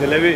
jalebi